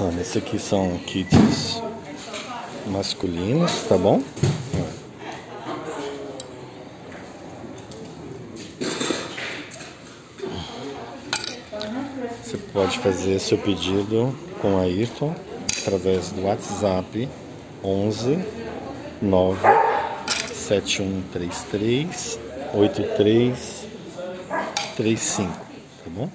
Olha, esse aqui são kits masculinos, tá bom? Você pode fazer seu pedido com a Ayrton através do WhatsApp 11 9 7133 8335, tá bom?